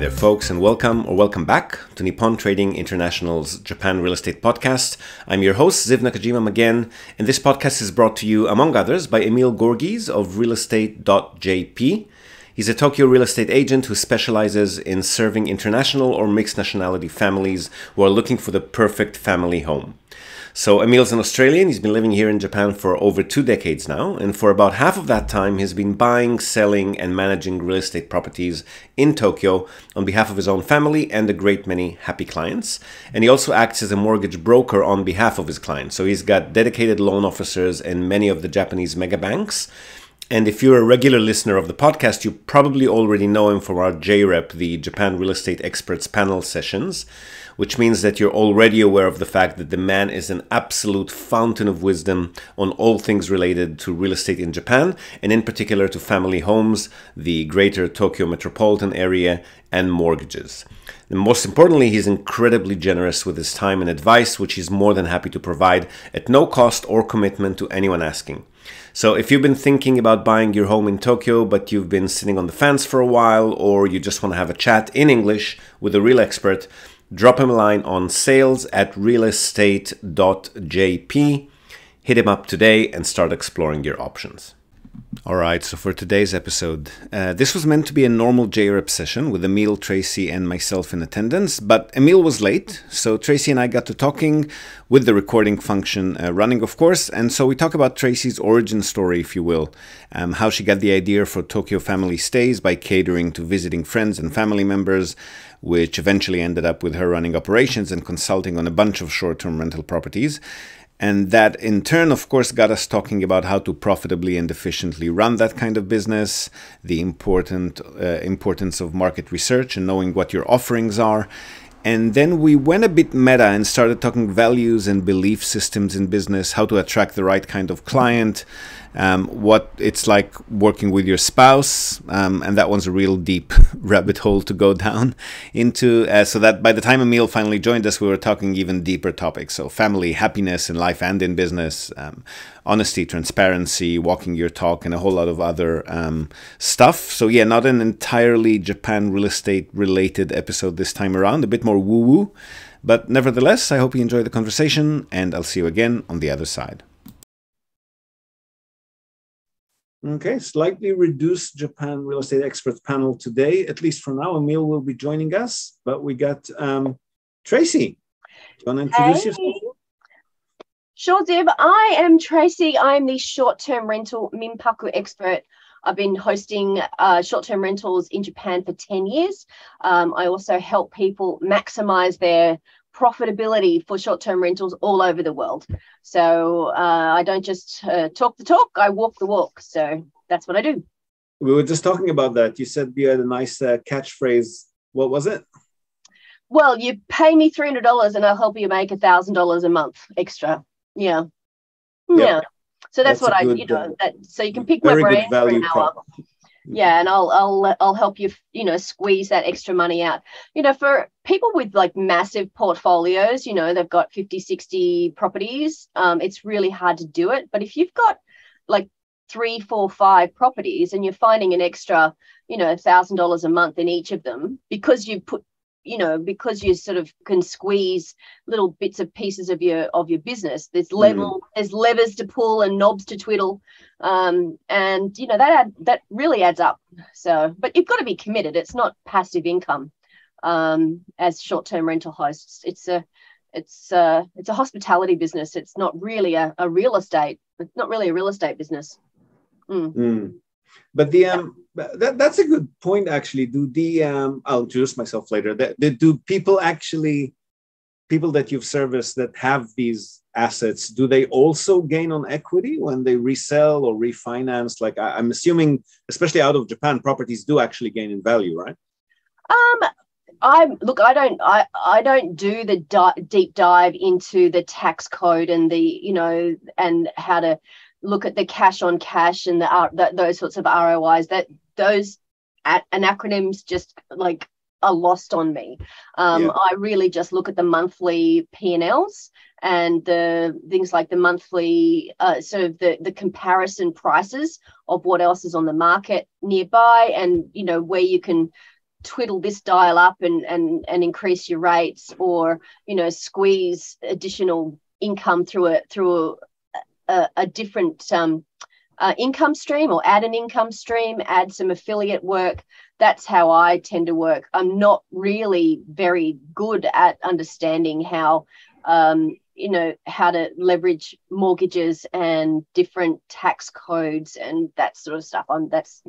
there, folks, and welcome or welcome back to Nippon Trading International's Japan Real Estate Podcast. I'm your host, Ziv Nakajima again, and this podcast is brought to you, among others, by Emil Gorgees of realestate.jp. He's a Tokyo real estate agent who specializes in serving international or mixed nationality families who are looking for the perfect family home. So Emil's an Australian. He's been living here in Japan for over two decades now, and for about half of that time, he's been buying, selling, and managing real estate properties in Tokyo on behalf of his own family and a great many happy clients. And he also acts as a mortgage broker on behalf of his clients. So he's got dedicated loan officers in many of the Japanese mega banks. And if you're a regular listener of the podcast, you probably already know him from our JREP, the Japan Real Estate Experts panel sessions which means that you're already aware of the fact that the man is an absolute fountain of wisdom on all things related to real estate in Japan, and in particular to family homes, the greater Tokyo metropolitan area, and mortgages. And most importantly, he's incredibly generous with his time and advice, which he's more than happy to provide at no cost or commitment to anyone asking. So, if you've been thinking about buying your home in Tokyo, but you've been sitting on the fence for a while, or you just want to have a chat in English with a real expert, drop him a line on sales at realestate.jp. Hit him up today and start exploring your options. All right, so for today's episode, uh, this was meant to be a normal JREP session with Emil, Tracey, and myself in attendance, but Emil was late, so Tracey and I got to talking with the recording function uh, running, of course, and so we talk about Tracey's origin story, if you will, um, how she got the idea for Tokyo Family Stays by catering to visiting friends and family members, which eventually ended up with her running operations and consulting on a bunch of short term rental properties. And that in turn, of course, got us talking about how to profitably and efficiently run that kind of business, the important uh, importance of market research and knowing what your offerings are. And then we went a bit meta and started talking values and belief systems in business, how to attract the right kind of client, um, what it's like working with your spouse, um, and that one's a real deep rabbit hole to go down into. Uh, so that by the time Emil finally joined us, we were talking even deeper topics. So family, happiness in life and in business, um, honesty, transparency, walking your talk, and a whole lot of other um, stuff. So yeah, not an entirely Japan real estate related episode this time around. A bit more woo woo. But nevertheless, I hope you enjoy the conversation, and I'll see you again on the other side. Okay, slightly reduced Japan real estate experts panel today. At least for now, Emil will be joining us, but we got um, Tracey. Do you want to introduce hey. yourself? Sure, Deb. I am Tracey. I am the short-term rental Minpaku expert. I've been hosting uh, short-term rentals in Japan for 10 years. Um, I also help people maximize their profitability for short-term rentals all over the world. So uh, I don't just uh, talk the talk; I walk the walk. So that's what I do. We were just talking about that. You said you had a nice uh, catchphrase. What was it? Well, you pay me three hundred dollars, and I'll help you make a thousand dollars a month extra. Yeah, yep. yeah. So that's, that's what I, good, you know, uh, that so you can pick my brain for an hour. Prop yeah and i'll i'll i'll help you you know squeeze that extra money out. You know for people with like massive portfolios you know they've got 50 60 properties um, it's really hard to do it. But if you've got like three four five properties and you're finding an extra you know thousand dollars a month in each of them because you put you know because you sort of can squeeze little bits of pieces of your of your business there's mm. level mm. there's levers to pull and knobs to twiddle um, and you know that add, that really adds up so but you've got to be committed it's not passive income um, as short-term rental hosts it's a it's a it's a hospitality business it's not really a, a real estate it's not really a real estate business mm. Mm. But the um, that, that's a good point actually. Do the um, I'll introduce myself later. That, do people actually people that you've serviced that have these assets do they also gain on equity when they resell or refinance like I, am assuming especially out of japan properties do actually gain in value right um i look i don't i i don't do the di- deep dive into the tax code and the you know and how to look at the cash on cash and the, the those sorts of ROIs that those acronyms just like are lost on me. Um, yeah. I really just look at the monthly P&Ls and the things like the monthly uh, sort of the, the comparison prices of what else is on the market nearby and you know where you can twiddle this dial up and and and increase your rates or you know squeeze additional income through a through a, a, different um, uh, income stream or add an income stream add some affiliate work. That's how i tend to work. I'm not really very good at understanding how um, you know how to leverage mortgages and different tax codes and that sort of stuff. I'm that's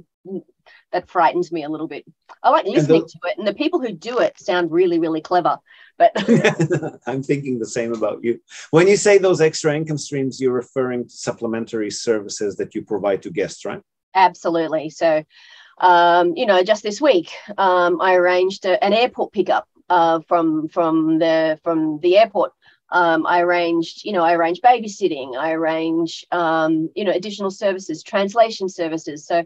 that frightens me a little bit. I like listening the, to it and the people who do it sound really really clever but i'm thinking the same about you. When you say those extra income streams you're referring to supplementary services that you provide to guests right? Absolutely. So um, you know just this week um, i arranged a, an airport pickup uh, from from the from the airport. Um, I arranged, you know, I arrange babysitting, I arrange, um, you know, additional services, translation services. So,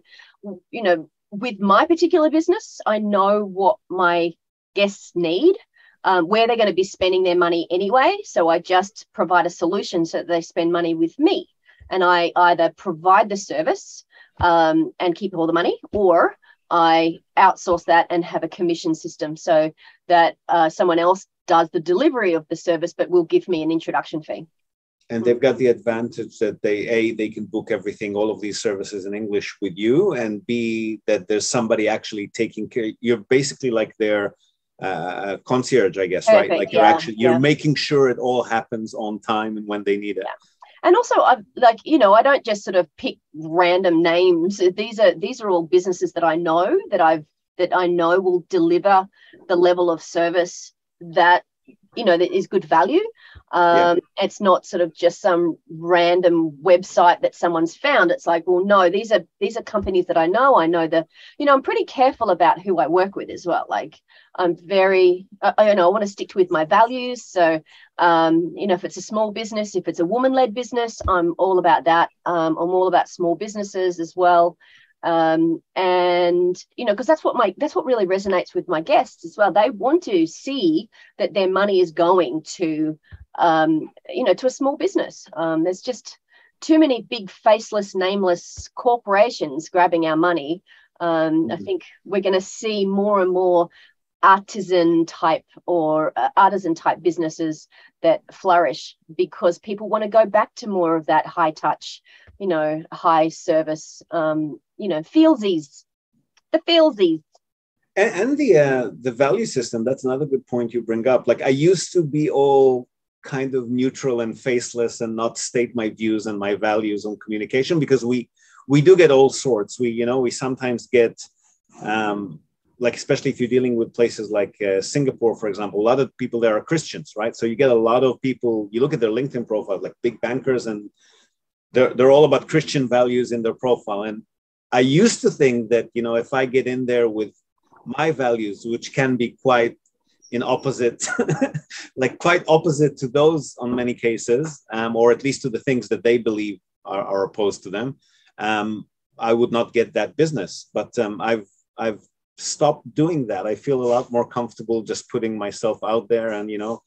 you know, with my particular business, I know what my guests need, um, where they're going to be spending their money anyway. So I just provide a solution so that they spend money with me. And I either provide the service um, and keep all the money, or I outsource that and have a commission system so that uh, someone else does the delivery of the service, but will give me an introduction fee. And they've got the advantage that they a they can book everything, all of these services in English with you, and b that there's somebody actually taking care. You're basically like their uh, concierge, I guess, Perfect, right? Like you're actually you're yeah. making sure it all happens on time and when they need it. Yeah and also i like you know i don't just sort of pick random names these are these are all businesses that i know that i've that i know will deliver the level of service that you know that is good value. Um, yeah. it's not sort of just some random website that someone's found. It's like well no these are these are companies that i know. I know the you know i'm pretty careful about who i work with as well. Like i'm very i you know i want to stick with my values. So um, you know if it's a small business if it's a woman led business i'm all about that. Um, i'm all about small businesses as well um, and you know because that's what my that's what really resonates with my guests as well. They want to see that their money is going to um, you know to a small business. Um, there's just too many big faceless nameless corporations grabbing our money. Um, mm-hmm. i think we're going to see more and more artisan type or uh, artisan type businesses that flourish because people want to go back to more of that high touch you know high service um, you know feelsies the feelsies and, and the uh, the value system that's another good point you bring up like i used to be all kind of neutral and faceless and not state my views and my values on communication because we we do get all sorts we you know we sometimes get um, like especially if you're dealing with places like uh, Singapore, for example, a lot of people there are Christians, right? So you get a lot of people. You look at their LinkedIn profile, like big bankers, and they're they're all about Christian values in their profile. And I used to think that you know if I get in there with my values, which can be quite in opposite, like quite opposite to those on many cases, um, or at least to the things that they believe are, are opposed to them, um, I would not get that business. But um, I've I've stopped doing that. I feel a lot more comfortable just putting myself out there, and you know,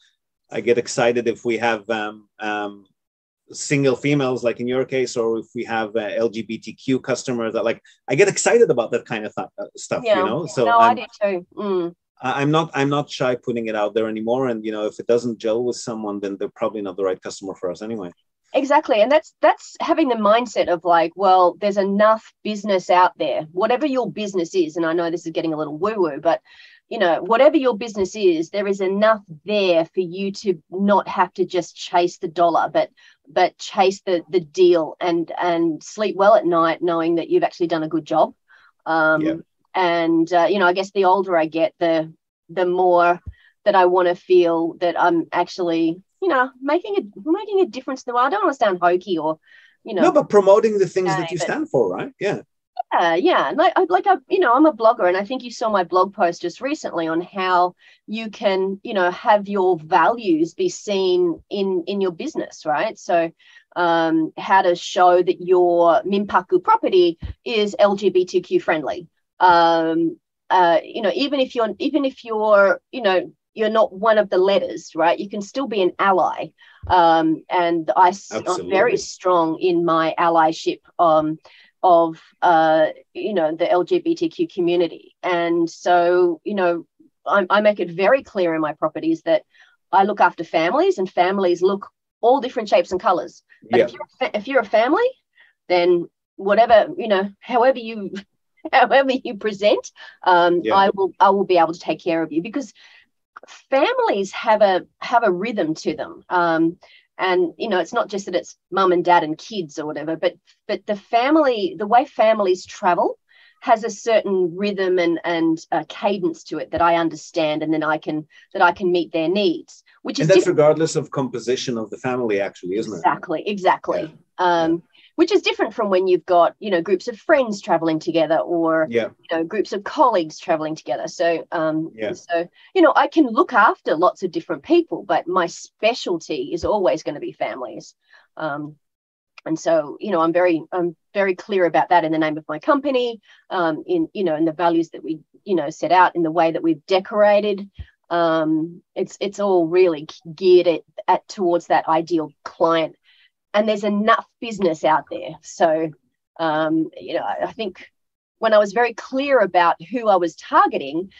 I get excited if we have um, um, single females like in your case or if we have uh, lgbtq customers that like i get excited about that kind of th- uh, stuff yeah. you know? So no, i do too. Mm. i'm not i'm not shy putting it out there anymore and you know if it doesn't gel with someone then they're probably not the right customer for us anyway. Exactly and that's that's having the mindset of like well there's enough business out there. Whatever your business is and i know this is getting a little woo woo but you know whatever your business is there is enough there for you to not have to just chase the dollar. But but chase the the deal and and sleep well at night knowing that you've actually done a good job. Um yeah. and uh, you know i guess the older i get the the more that i want to feel that i'm actually you know making a making a difference in the world. I don't want to sound hokey or you know no but promoting the things that you stand for right? Yeah yeah, yeah. Like, like I, you know, I'm a blogger, and I think you saw my blog post just recently on how you can, you know, have your values be seen in in your business, right? So, um, how to show that your Minpaku property is LGBTQ friendly. Um, uh, you know, even if you're, even if you're, you know, you're not one of the letters, right? You can still be an ally. Um, and I, am very strong in my allyship. Um, of uh, you know the LGBTQ community, and so you know I, I make it very clear in my properties that I look after families, and families look all different shapes and colors. But yeah. if, you're, if you're a family, then whatever you know, however you however you present, um, yeah. I will I will be able to take care of you because families have a have a rhythm to them. Um, and you know it's not just that it's mum and dad and kids or whatever but but the family the way families travel has a certain rhythm and and uh, cadence to it that I understand, and then I can that I can meet their needs. Which is and that's regardless of composition of the family, actually, isn't exactly, it? Exactly, exactly. Yeah. Um, which is different from when you've got you know groups of friends traveling together or yeah. you know groups of colleagues traveling together so um yeah. so you know i can look after lots of different people but my specialty is always going to be families um and so you know i'm very i'm very clear about that in the name of my company um in you know in the values that we you know set out in the way that we've decorated um it's it's all really geared at, at towards that ideal client and there's enough business out there. So, um, you know, I think when I was very clear about who I was targeting,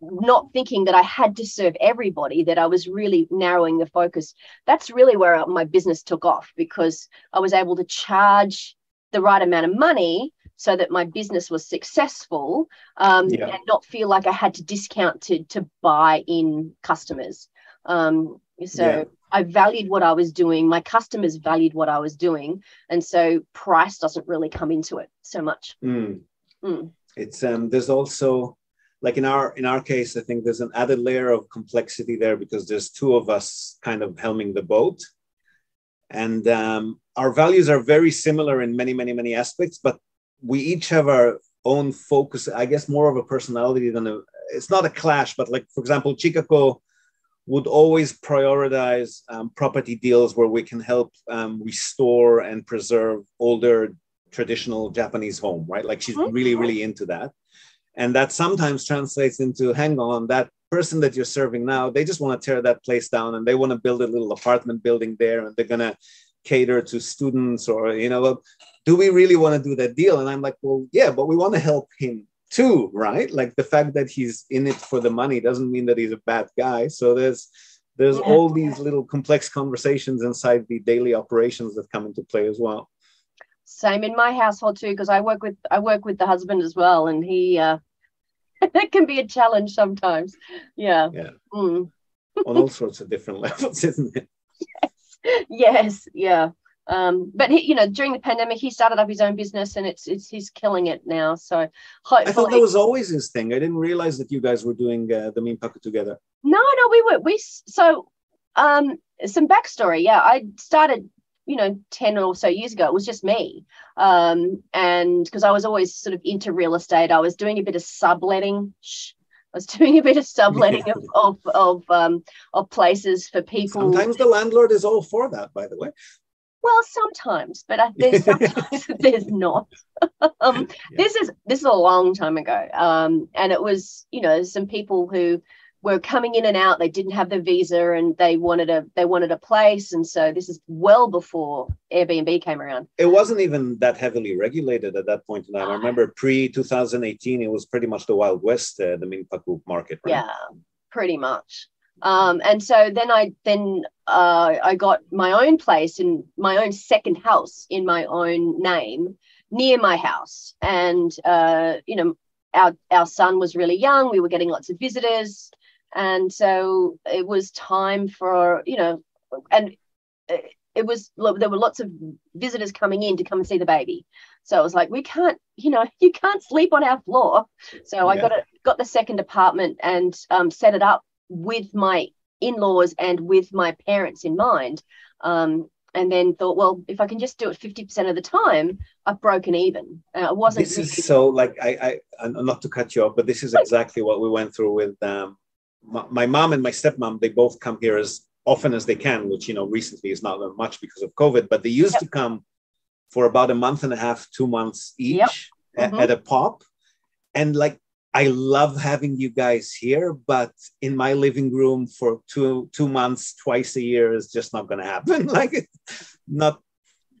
not thinking that I had to serve everybody, that I was really narrowing the focus, that's really where my business took off because I was able to charge the right amount of money so that my business was successful um, yeah. and not feel like I had to discount to, to buy in customers. Um, so, yeah. I valued what I was doing. My customers valued what I was doing, and so price doesn't really come into it so much. Mm. Mm. It's um. There's also like in our in our case, I think there's an added layer of complexity there because there's two of us kind of helming the boat, and um, our values are very similar in many many many aspects, but we each have our own focus. I guess more of a personality than a. It's not a clash, but like for example, Chikako would always prioritize um, property deals where we can help um, restore and preserve older traditional Japanese home, right? Like she's mm-hmm. really, really into that. And that sometimes translates into hang on, that person that you're serving now, they just want to tear that place down and they want to build a little apartment building there and they're going to cater to students or, you know, do we really want to do that deal? And I'm like, well, yeah, but we want to help him too, right? Like the fact that he's in it for the money doesn't mean that he's a bad guy. So there's there's yeah. all these little complex conversations inside the daily operations that come into play as well. Same in my household too, because I work with I work with the husband as well, and he uh that can be a challenge sometimes. Yeah. Yeah. Mm. On all sorts of different levels, isn't it? yes. Yeah um, but he, you know, during the pandemic, he started up his own business, and it's it's he's killing it now. So hopefully, I thought that was always his thing. I didn't realize that you guys were doing uh, the Minpaku together. No, no, we were we so um some backstory. Yeah, I started you know 10 or so years ago it was just me um and because i was always sort of into real estate i was doing a bit of subletting Shh. I was doing a bit of subletting of, of of um of places for people. Sometimes the landlord is all for that, by the way. Well, sometimes, but there's sometimes there's not. um, yeah. This is this is a long time ago, um, and it was you know some people who were coming in and out. They didn't have the visa, and they wanted a they wanted a place, and so this is well before Airbnb came around. It wasn't even that heavily regulated at that point in time. I remember pre 2018, it was pretty much the Wild West, uh, the Minpaku market. Right? Yeah, pretty much. Um, and so then I then uh, I got my own place in my own second house in my own name near my house, and uh, you know our our son was really young. We were getting lots of visitors, and so it was time for you know, and it was there were lots of visitors coming in to come and see the baby. So I was like, we can't, you know, you can't sleep on our floor. So yeah. I got it, got the second apartment and um, set it up with my in-laws and with my parents in mind um, and then thought well if i can just do it 50% of the time i've broken even uh, it wasn't this really- is so like i i not to cut you off but this is exactly what we went through with um, my, my mom and my stepmom they both come here as often as they can which you know recently is not much because of covid but they used yep. to come for about a month and a half two months each yep. mm-hmm. at, at a pop and like I love having you guys here, but in my living room for two two months, twice a year is just not going to happen. like, not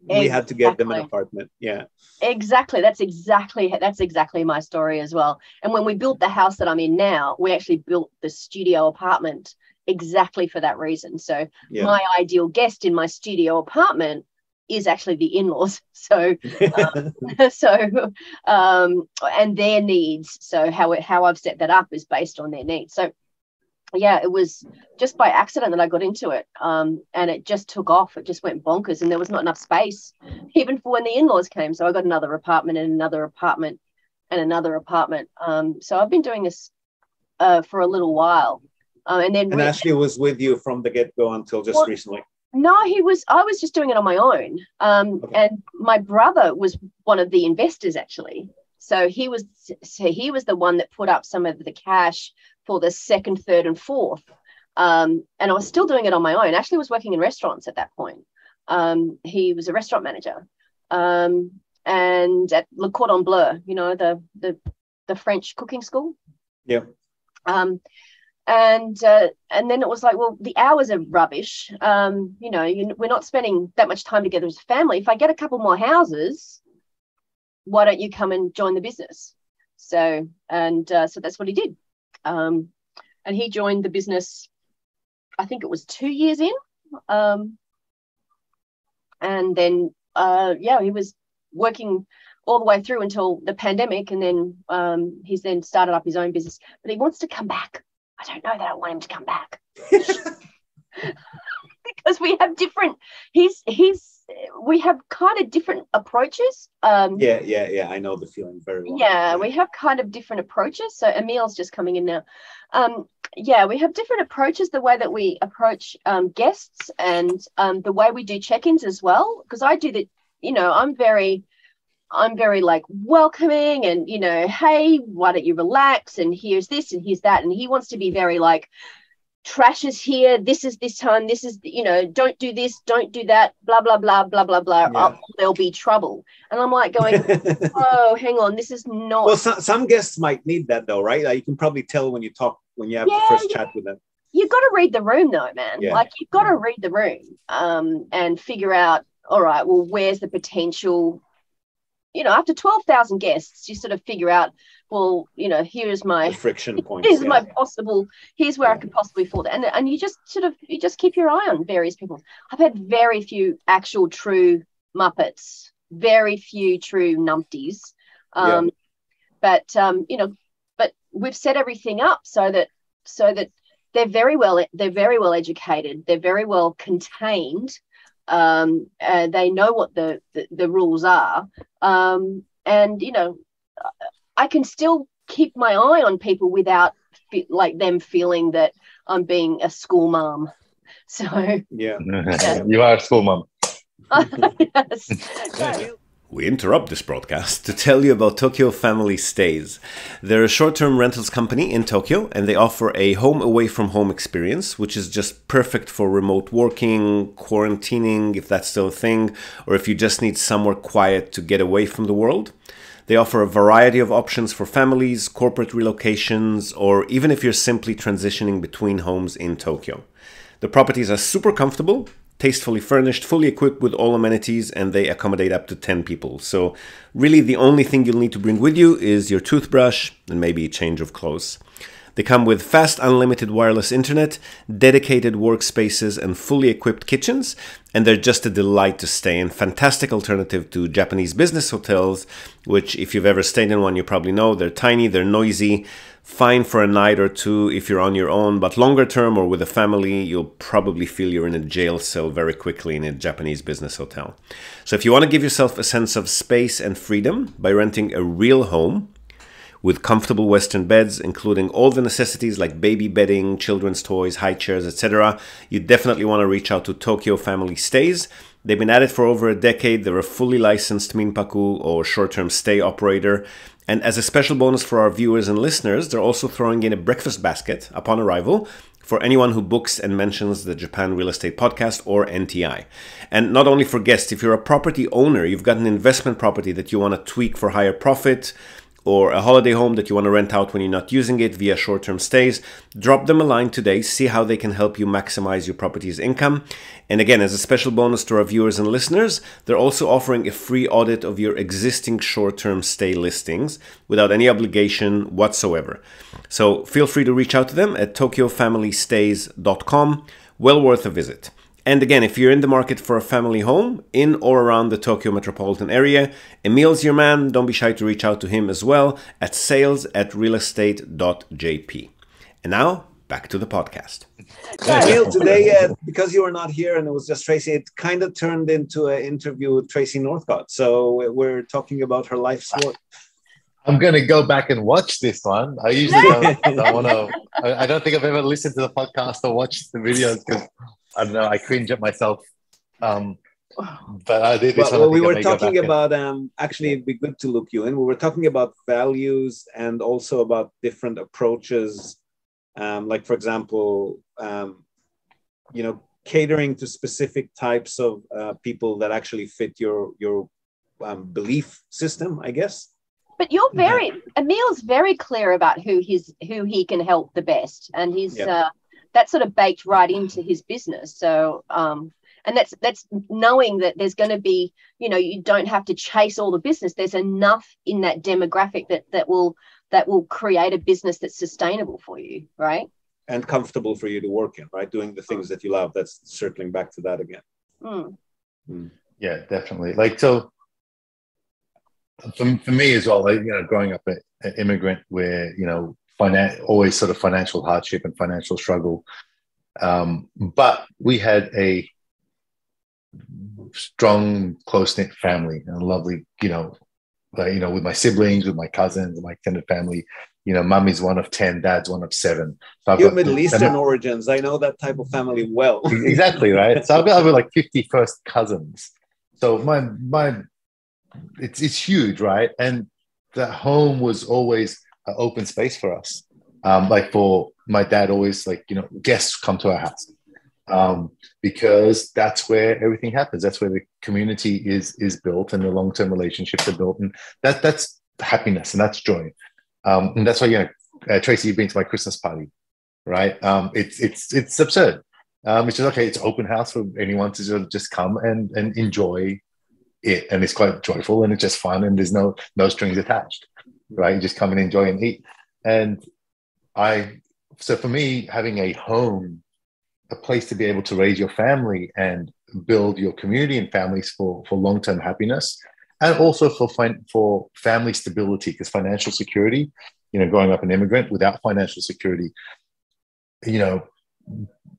we had to get them an apartment. Yeah. Exactly. That's exactly that's exactly my story as well. And when we built the house that I'm in now, we actually built the studio apartment exactly for that reason. So yeah. my ideal guest in my studio apartment is actually the in-laws. So um, so um and their needs. So how it, how I've set that up is based on their needs. So yeah, it was just by accident that I got into it. Um, and it just took off. It just went bonkers, and there was not enough space, even for when the in-laws came. So I got another apartment and another apartment and another apartment. Um, so I've been doing this uh, for a little while. Um, and then and Ashley was with you from the get-go until just well, recently. No, he was. I was just doing it on my own. Um, okay. And my brother was one of the investors actually. So he was. So he was the one that put up some of the cash for the second, third, and fourth. Um, and I was still doing it on my own. Actually, was working in restaurants at that point. Um, he was a restaurant manager. Um, and at Le Cordon Bleu, you know, the the the French cooking school. Yeah. Um, and uh, and then it was like, well, the hours are rubbish. Um, you know, you, we're not spending that much time together as a family. If I get a couple more houses, why don't you come and join the business? So and uh, so that's what he did. Um, and he joined the business, I think it was two years in. Um, and then, uh, yeah, he was working all the way through until the pandemic. And then um, he's then started up his own business. But he wants to come back. I don't know that I want him to come back. because we have different he's he's we have kind of different approaches. Um, yeah, yeah, yeah. I know the feeling very well. Yeah, yeah, we have kind of different approaches. So Emil's just coming in now. Um, yeah, we have different approaches. The way that we approach um, guests and um, the way we do check-ins as well. Because I do that. You know, I'm very. I'm very like welcoming and you know, hey, why don't you relax? And here's this and here's that. And he wants to be very like, trash is here this is this time this is you know don't do this don't do that blah blah blah blah blah blah yeah. oh, there'll be trouble and i'm like going oh hang on this is not well some, some guests might need that though right like you can probably tell when you talk when you have yeah, the first yeah. chat with them you've got to read the room though man like you've got to read the room um, and figure out all right well where's the potential you know after 12,000 guests you sort of figure out well, you know, here's my the friction point. Here's yeah. my possible. Here's where yeah. I could possibly fall. And and you just sort of you just keep your eye on various people. I've had very few actual true Muppets, very few true numpties. Um, yeah. But um, you know, but we've set everything up so that so that they're very well they're very well educated. They're very well contained. Um, uh, they know what the, the, the rules are. Um, and you know I can still keep my eye on people without like them feeling that I'm being a school mom. So yeah, yeah. you are a school mom. yes. We interrupt this broadcast to tell you about Tokyo Family Stays. They're a short term rentals company in Tokyo and they offer a home away from home experience, which is just perfect for remote working, quarantining, if that's still a thing, or if you just need somewhere quiet to get away from the world. They offer a variety of options for families, corporate relocations, or even if you're simply transitioning between homes in Tokyo. The properties are super comfortable, tastefully furnished, fully equipped with all amenities, and they accommodate up to 10 people. So, really, the only thing you'll need to bring with you is your toothbrush and maybe a change of clothes. They come with fast unlimited wireless internet, dedicated workspaces, and fully equipped kitchens, and they're just a delight to stay in. Fantastic alternative to Japanese business hotels, which, if you've ever stayed in one, you probably know they're tiny, they're noisy, fine for a night or two if you're on your own, but longer term or with a family, you'll probably feel you're in a jail cell very quickly in a Japanese business hotel. So, if you want to give yourself a sense of space and freedom by renting a real home, with comfortable Western beds, including all the necessities like baby bedding, children's toys, high chairs, etc., you definitely want to reach out to Tokyo Family Stays. They've been at it for over a decade. They're a fully licensed Minpaku or short term stay operator. And as a special bonus for our viewers and listeners, they're also throwing in a breakfast basket upon arrival for anyone who books and mentions the Japan Real Estate Podcast or NTI. And not only for guests, if you're a property owner, you've got an investment property that you want to tweak for higher profit, or a holiday home that you want to rent out when you're not using it via short term stays, drop them a line today, see how they can help you maximize your property's income. And again, as a special bonus to our viewers and listeners, they're also offering a free audit of your existing short term stay listings without any obligation whatsoever. So feel free to reach out to them at tokyofamilystays.com. Well worth a visit. And again, if you're in the market for a family home in or around the Tokyo metropolitan area, Emil's your man. Don't be shy to reach out to him as well at sales at realestate.jp. And now, back to the podcast. Emil, today, uh, because you were not here and it was just Tracey, it kind of turned into an interview with Tracey Northcott. So we're talking about her life's work. I'm going to go back and watch this one. I usually don't, don't want to. I, I don't think I've ever listened to the podcast or watched the videos because I don't know. I cringe at myself. Um, but I did. Well, well we were talking about. Um, actually, it'd be good to look you in. We were talking about values and also about different approaches. Um, like, for example, um, you know, catering to specific types of uh, people that actually fit your your um, belief system, I guess. But you're very yeah. Emil's very clear about who his who he can help the best, and he's. Yeah. Uh, that's sort of baked right into his business. So, um, and that's that's knowing that there's going to be, you know, you don't have to chase all the business. There's enough in that demographic that that will that will create a business that's sustainable for you, right? And comfortable for you to work in, right? Doing the things that you love. That's circling back to that again. Mm. Mm. Yeah, definitely. Like so, for, for me as well, like, you know, growing up an immigrant where, you know, finan- always sort of financial hardship and financial struggle. Um, but we had a strong, close knit family and a lovely, you know, uh, you know, with my siblings, with my cousins, my extended family. You know, mummy's one of ten, dad's one of seven. So You're Middle Eastern origins. I know that type of family well. exactly right. So I've got over like fifty first cousins. So my my, it's it's huge, right? And the home was always an open space for us. Um, like for my dad, always like you know guests come to our house um, because that's where everything happens. That's where the community is is built and the long term relationships are built, and that that's happiness and that's joy. Um, and that's why you know uh, Tracey, you've been to my Christmas party, right? Um, it's it's it's absurd. Um, it's just okay. It's open house for anyone to sort of just come and and enjoy it, and it's quite joyful and it's just fun, and there's no no strings attached right? You just come and enjoy and eat. And I, so for me, having a home, a place to be able to raise your family and build your community and families for, for long term happiness, and also for, fin- for family stability, because financial security, you know, growing up an immigrant without financial security, you know,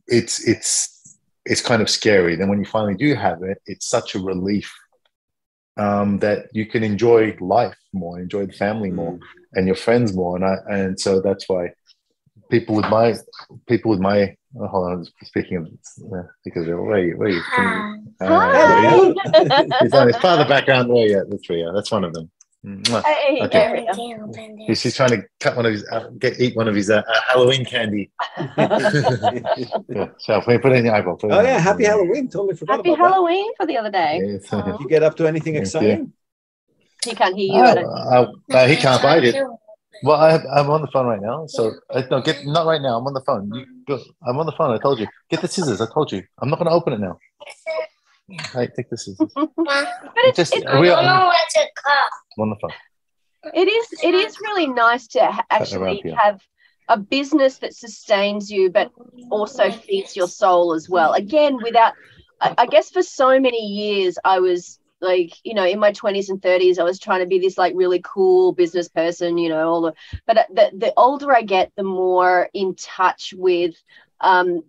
it's, it's, it's kind of scary. Then when you finally do have it, it's such a relief um, that you can enjoy life more, enjoy the family more, mm. and your friends more. And I and so that's why people with my people with my oh, hold on, speaking of uh, because where are you? Where are you? Hi. Uh, it's on his father background. Where yeah, that's where yeah, that's one of them. Hey, okay. He's, he's trying to cut one of his, uh, get eat one of his uh, uh Halloween candy. yeah, so we put it in your eyeball. oh yeah, happy Halloween! Totally forgot happy about Halloween that. for the other day. Yeah, Did you get up to anything Thank exciting? You. He can't hear you. Uh, uh, he can't bite it. Well, I, am on the phone right now, so uh, no, get not right now. I'm on the phone. You go, I'm on the phone. I told you. Get the scissors. I told you. I'm not going to open it now. Right, think this is. but it's, just, it's, we are, know where to cut. on the phone. It is. It is really nice to actually have a business that sustains you, but also feeds your soul as well. Again, without, I, I guess, for so many years, I was like you know in my 20s and 30s i was trying to be this like really cool business person you know all the but uh, the, the older i get the more in touch with um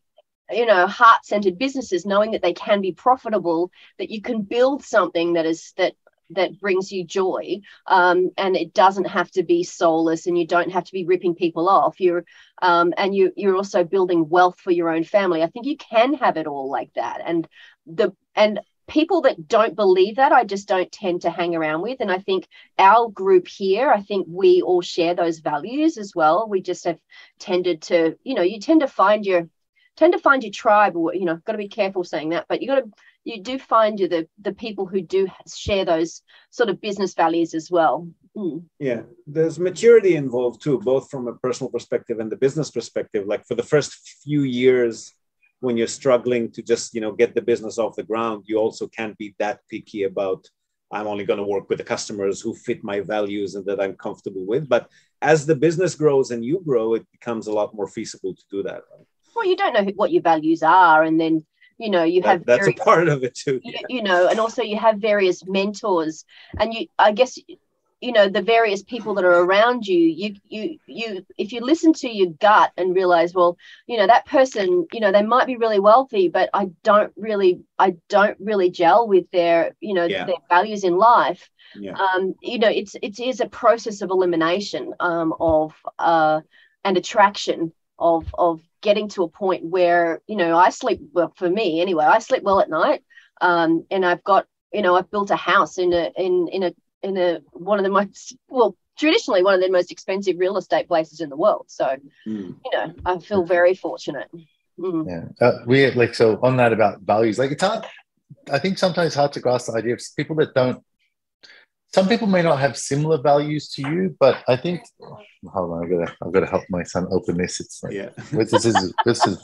you know heart-centered businesses knowing that they can be profitable that you can build something that is that that brings you joy um, and it doesn't have to be soulless and you don't have to be ripping people off. You're um, and you you're also building wealth for your own family. I think you can have it all like that. And the and people that don't believe that i just don't tend to hang around with. And i think our group here i think we all share those values as well. We just have tended to you know you tend to find your tend to find your tribe or you know got to be careful saying that but you got to you do find you the the people who do share those sort of business values as well Mm. Yeah, there's maturity involved too, both from a personal perspective and the business perspective. Like for the first few years, when you're struggling to just you know get the business off the ground, you also can't be that picky about I'm only going to work with the customers who fit my values and that I'm comfortable with. But as the business grows and you grow, it becomes a lot more feasible to do that. Right? Well, you don't know what your values are, and then you know you that, have that's various, a part of it too. You, you know, and also you have various mentors, and you I guess you know the various people that are around you you you you if you listen to your gut and realize well you know that person you know they might be really wealthy but i don't really i don't really gel with their you know yeah. their values in life yeah. um you know it's it is a process of elimination um of uh and attraction of of getting to a point where you know i sleep well for me anyway i sleep well at night um and i've got you know i've built a house in a in in a in a one of the most well traditionally one of the most expensive real estate places in the world. So mm. you know I feel very fortunate. Mm. Yeah, uh, we like so on that about values. Like it's hard. I think sometimes hard to grasp the idea of people that don't. Some people may not have similar values to you, but I think. Hold on, I've got to, I've got to help my son open this. It's like, yeah, this is this is.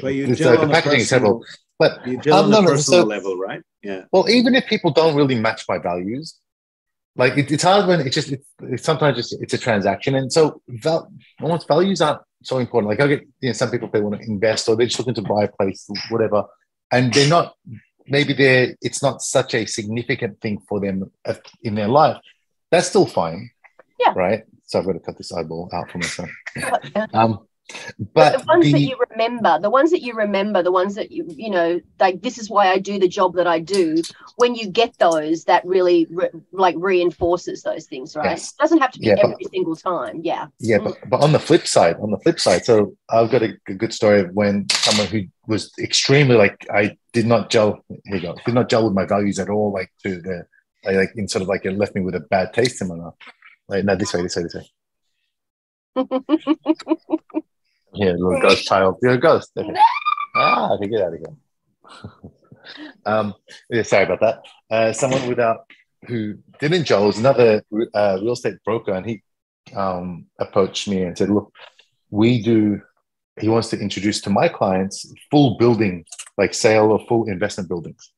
But you it's, uh, the packaging is terrible. But you um, on no, personal so, level, right? Yeah. Well, even if people don't really match my values, like it, it's hard when it's just it's, it's sometimes just it's a transaction, and so val- almost values aren't so important. Like I get you know some people they want to invest or they're just looking to buy a place, or whatever, and they're not maybe they're it's not such a significant thing for them in their life. That's still fine. Yeah. Right. So I've got to cut this eyeball out for myself. um, but, the ones the, that you remember the ones that you remember the ones that you you know like this is why i do the job that i do when you get those that really re, like reinforces those things right yes. it doesn't have to be yeah, every but, single time yeah yeah mm. but, but on the flip side on the flip side so i've got a, a, good story of when someone who was extremely like i did not gel here you go did not gel with my values at all like to the like in sort of like it left me with a bad taste in my mouth like no this way this way this way Yeah, little ghost child. You're a ghost. Okay. Ah, I can get out again. um, yeah, sorry about that. Uh, someone without who didn't Joel was another uh, real estate broker, and he um, approached me and said, "Look, we do." He wants to introduce to my clients full building, like sale of full investment buildings.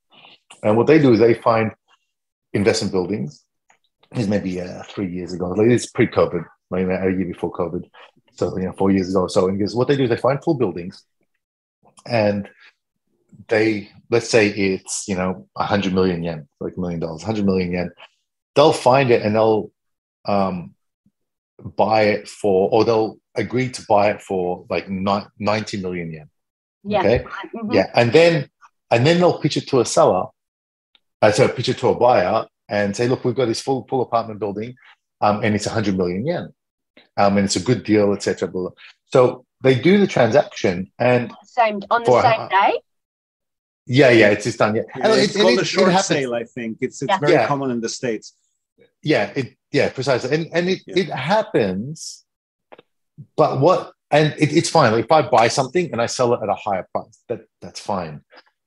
And what they do is they find investment buildings. This maybe uh, three years ago. Like it's pre-COVID, maybe a year before COVID so you know four years ago or so and because what they do is they find full buildings and they let's say it's you know 100 million yen like a million dollars 100 million yen they'll find it and they'll um, buy it for or they'll agree to buy it for like 90 million yen yeah. okay mm-hmm. yeah and then and then they'll pitch it to a seller uh, so pitch it to a buyer and say look we've got this full full apartment building um, and it's 100 million yen um, and it's a good deal, etc. So they do the transaction and same on the for, same day. Yeah, yeah, it's just done. Yeah, yeah it's called it, a short sale. I think it's it's yeah. very yeah. common in the states. Yeah, it yeah precisely, and and it, it happens. But what and it, it's fine. Like if I buy something and I sell it at a higher price, that that's fine.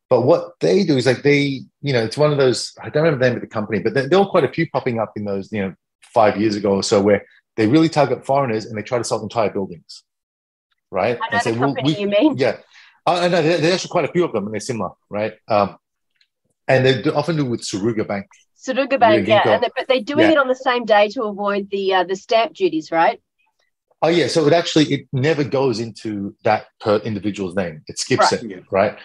But what they do is like they, you know, it's one of those. I don't remember the name of the company, but there, there were quite a few popping up in those, you know, five years ago or so, where they really target foreigners and they try to sell entire buildings, right? I know and say, company we, you mean? Yeah, uh, no, there's actually quite a few of them, and they're similar, right? Um, and they often do with Suruga Bank. Suruga Bank, yeah, they, but they're doing yeah. it on the same day to avoid the uh, the stamp duties, right? Oh yeah, so it actually it never goes into that per individual's name. It skips right. it, right?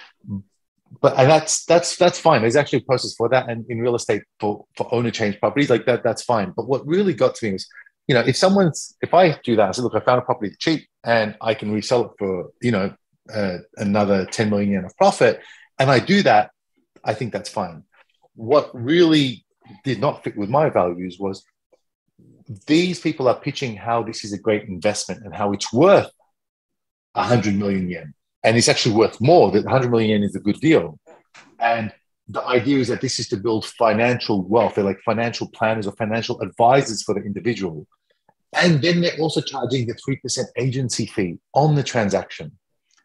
But and that's that's that's fine. There's actually a process for that, and in real estate for for owner change properties like that, that's fine. But what really got to me was you know, if someone's, if I do that, I say, look, I found a property cheap and I can resell it for, you know, uh, another 10 million yen of profit, and I do that, I think that's fine. What really did not fit with my values was these people are pitching how this is a great investment and how it's worth 100 million yen. And it's actually worth more, that 100 million yen is a good deal. And the idea is that this is to build financial wealth. They're like financial planners or financial advisors for the individual. And then they're also charging the 3% agency fee on the transaction.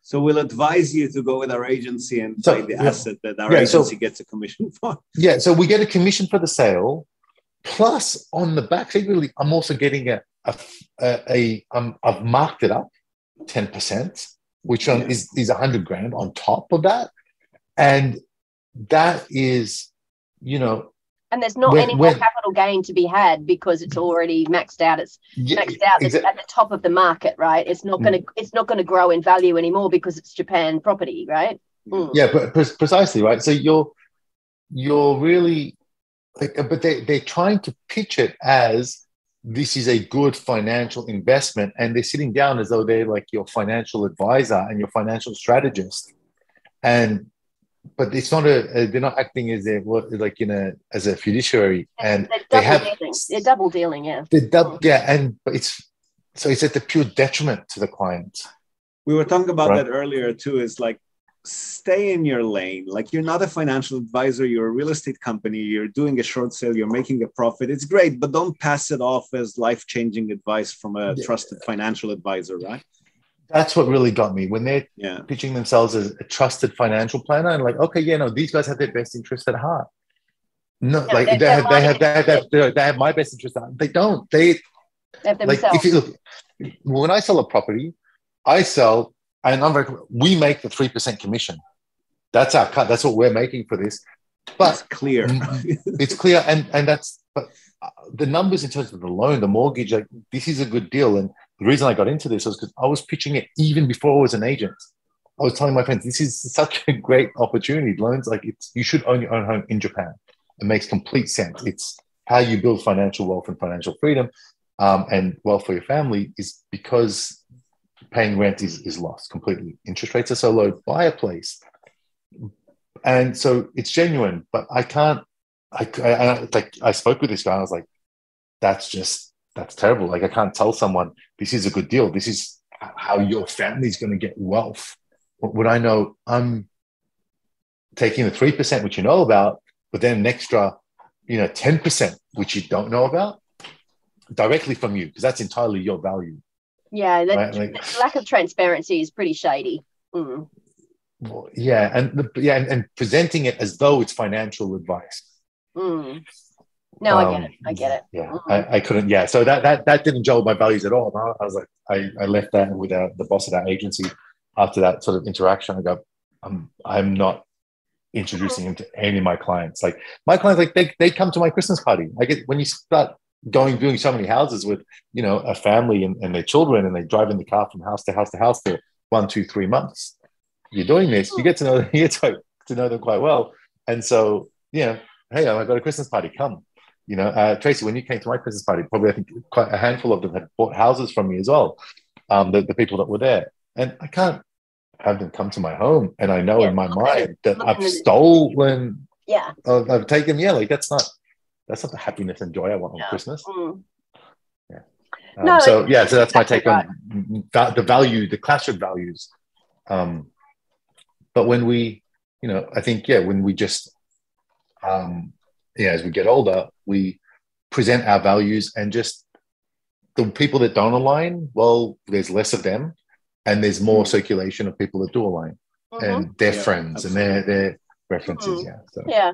So we'll advise you to go with our agency and so, buy the yeah. asset that our yeah, agency so, gets a commission for. Yeah, so we get a commission for the sale, Plus, on the back, secretly, I'm also getting a, a, a, a um, I've marked it up 10%, which on, is, is 100 grand on top of that. And that is, you know, and there's not when, any more capital gain to be had because it's already maxed out. It's yeah, maxed out exactly. at the top of the market, right? It's not going to mm. it's not going to grow in value anymore because it's Japan property, right? Mm. Yeah, but precisely right. So you're you're really like, but they they're trying to pitch it as this is a good financial investment, and they're sitting down as though they're like your financial advisor and your financial strategist, and but it's not a, a, they're not acting as a like in a as a fiduciary and they have dealing. they're double dealing yeah they're double, yeah and it's so it's at the pure detriment to the client we were talking about right? that earlier too is like stay in your lane like you're not a financial advisor you're a real estate company you're doing a short sale you're making a profit it's great but don't pass it off as life-changing advice from a yeah. trusted financial advisor right that's what really got me. When they're yeah. pitching themselves as a trusted financial planner and like okay yeah no these guys have their best interest at heart. No yeah, like they, have, they, have, they, have, they, have, they have my best interest at heart. they don't. They, they like if you look when i sell a property i sell and i'm very we make the 3% commission. That's our cut. That's what we're making for this. But it's clear. It's clear and and that's but uh, the numbers in terms of the loan the mortgage like this is a good deal and the reason I got into this was because I was pitching it even before I was an agent. I was telling my friends, this is such a great opportunity. Loans, like it's, you should own your own home in Japan. It makes complete sense. It's how you build financial wealth and financial freedom um, and wealth for your family is because paying rent is, is lost completely. Interest rates are so low, buy a place. And so it's genuine, but I can't, I, I, like, I spoke with this guy. I was like, that's just that's terrible. Like I can't tell someone this is a good deal. This is how your family's going to get wealth. Would I know I'm taking the three percent, which you know about, but then an extra, you know, ten percent, which you don't know about, directly from you, because that's entirely your value. Yeah, the, right? like, the lack of transparency is pretty shady. Mm. Well, yeah, and the, yeah, and, and, presenting it as though it's financial advice. Mm. No, um, I get it. I get it. Yeah, mm-hmm. I, I, couldn't. Yeah, so that that that didn't gel my values at all. I was like, I, I left that with our, the boss of that agency after that sort of interaction. I go, I'm I'm not introducing him to any of my clients. Like my clients, like they they come to my Christmas party. I get when you start going doing so many houses with you know a family and, and their children, and they drive in the car from house to house to house for one, two, three months. You're doing this, you get to know you get to, to know them quite well, and so yeah, hey, I've got a Christmas party. Come, you know, uh, Tracey, when you came to my Christmas party, probably I think quite a handful of them had bought houses from me as well. Um, the, the people that were there, and I can't have them come to my home, and I know yeah, in my mind that I've stolen. Yeah, I've, I've, taken. Yeah, like that's not that's not the happiness and joy I want on Christmas. Mm. Yeah. Um, no, so yeah, so that's my take right. on the value, the classic values. Um, but when we, you know, I think yeah, when we just um, yeah, as we get older, we present our values and just the people that don't align, well, there's less of them and there's more mm. circulation of people that do align mm-hmm. and their yeah, friends absolutely. and their their references. Mm-hmm. Yeah. So. Yeah.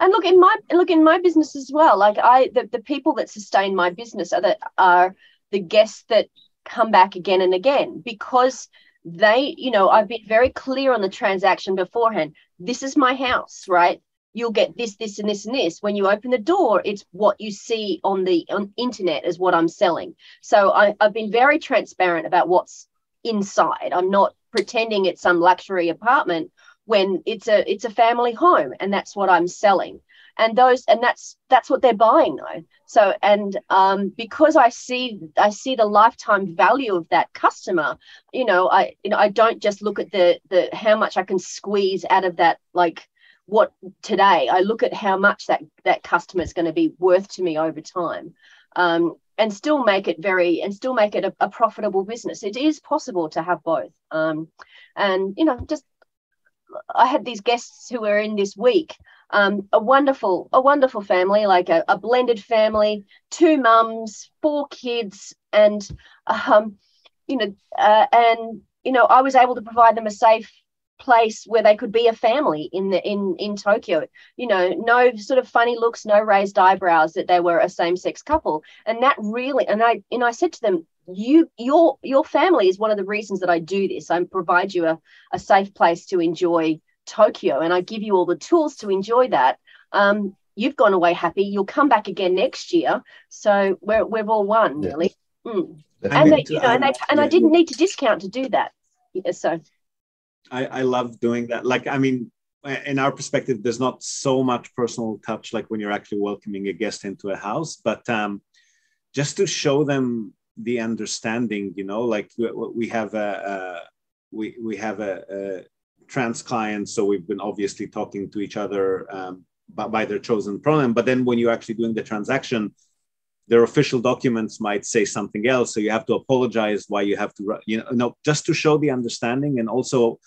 And look in my look in my business as well. Like I the, the people that sustain my business are that are the guests that come back again and again because they, you know, I've been very clear on the transaction beforehand. This is my house, right? You'll get this, this, and this, and this. When you open the door, it's what you see on the on internet is what I'm selling. So I, I've been very transparent about what's inside. I'm not pretending it's some luxury apartment when it's a it's a family home and that's what I'm selling. And those and that's that's what they're buying though. So and um, because I see I see the lifetime value of that customer, you know, I you know I don't just look at the the how much I can squeeze out of that like what today I look at how much that that customer is going to be worth to me over time, um, and still make it very and still make it a, a profitable business. It is possible to have both, um, and you know, just I had these guests who were in this week. Um, a wonderful, a wonderful family, like a, a blended family, two mums, four kids, and um, you know, uh, and you know, I was able to provide them a safe place where they could be a family in the in in Tokyo. You know, no sort of funny looks, no raised eyebrows that they were a same-sex couple. And that really and I and I said to them, you your your family is one of the reasons that I do this. I provide you a, a safe place to enjoy Tokyo and I give you all the tools to enjoy that. Um, you've gone away happy. You'll come back again next year. So we're we've all won, really. Mm. And they, you know, and they and I didn't need to discount to do that. Yeah, so I, I love doing that. Like, I mean, in our perspective, there's not so much personal touch like when you're actually welcoming a guest into a house, but um, just to show them the understanding, you know, like we have a, a we we have a, a, trans client, so we've been obviously talking to each other um, by, by their chosen pronoun. But then when you're actually doing the transaction, their official documents might say something else, so you have to apologize why you have to, you know, just to show the understanding and also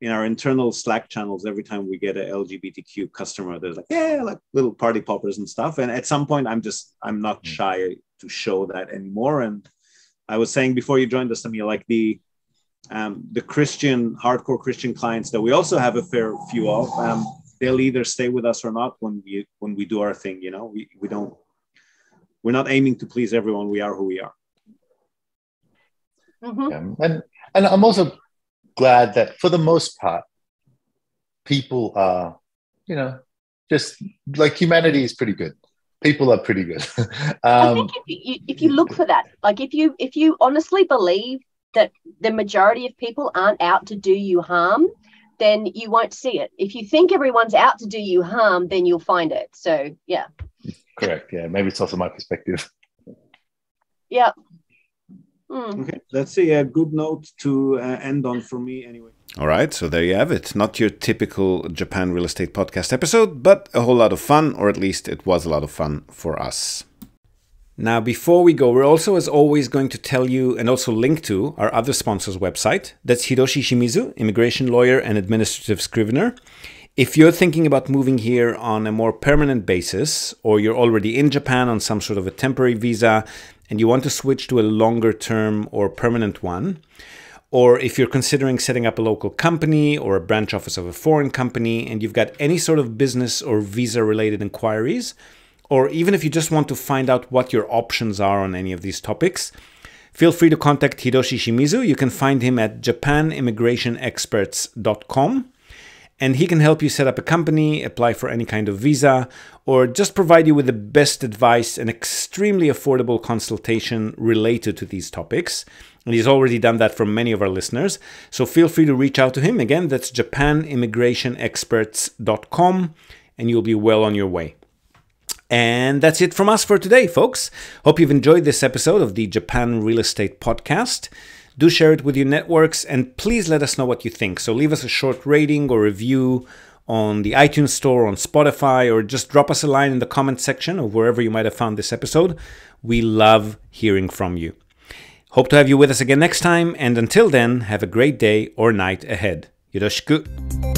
in our internal Slack channels, every time we get a LGBTQ customer, there's like, yeah, like little party poppers and stuff. And at some point, I'm just, I'm not mm. shy to show that anymore. And I was saying before you joined us, Emil, like the, um, the Christian, hardcore Christian clients that we also have a fair few of, um, they'll either stay with us or not when we, when we do our thing, you know, we, we don't, we're not aiming to please everyone. We are who we are. Mm-hmm. Yeah. And, and I'm also glad that for the most part, people are, you know, just like humanity is pretty good. People are pretty good. um, I think if you, if you look for that, like if you if you honestly believe that the majority of people aren't out to do you harm, then you won't see it. If you think everyone's out to do you harm, then you'll find it. So yeah. Correct. Yeah. Maybe it's also my perspective. Yeah. Mm. Okay, that's a, good note to uh, end on for me anyway. All right, so there you have it. Not your typical Japan real estate podcast episode, but a whole lot of fun, or at least it was a lot of fun for us. Now, before we go, we're also, as always, going to tell you and also link to our other sponsor's website. That's Hiroshi Shimizu, immigration lawyer and administrative scrivener. If you're thinking about moving here on a more permanent basis, or you're already in Japan on some sort of a temporary visa and you want to switch to a longer term or permanent one, or if you're considering setting up a local company or a branch office of a foreign company and you've got any sort of business or visa related inquiries, or even if you just want to find out what your options are on any of these topics, feel free to contact Hiroshi Shimizu. You can find him at japanimmigrationexperts.com and he can help you set up a company, apply for any kind of visa, or just provide you with the best advice and extremely affordable consultation related to these topics. And he's already done that for many of our listeners. So feel free to reach out to him. Again, that's japanimmigrationexperts.com, and you'll be well on your way. And that's it from us for today, folks. Hope you've enjoyed this episode of the Japan Real Estate Podcast. Do share it with your networks and please let us know what you think. So leave us a short rating or review on the iTunes Store, on Spotify, or just drop us a line in the comment section or wherever you might have found this episode. We love hearing from you. Hope to have you with us again next time, and until then, have a great day or night ahead. Yoroshiku.